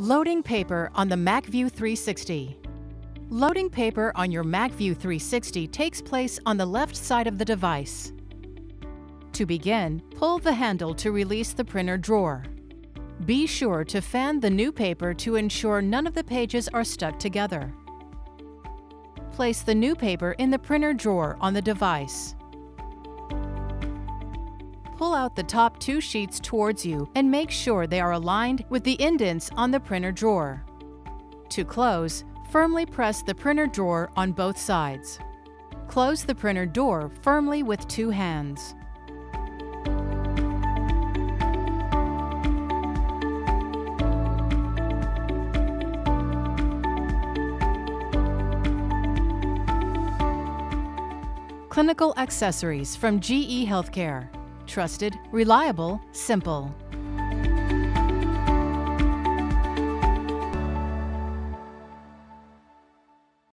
Loading paper on the MAC VU360. Loading paper on your MAC VU360 takes place on the left side of the device. To begin, pull the handle to release the printer drawer. Be sure to fan the new paper to ensure none of the pages are stuck together. Place the new paper in the printer drawer on the device. Pull out the top two sheets towards you and make sure they are aligned with the indents on the printer drawer. To close, firmly press the printer drawer on both sides. Close the printer door firmly with two hands. Clinical accessories from GE Healthcare. Trusted, reliable, simple.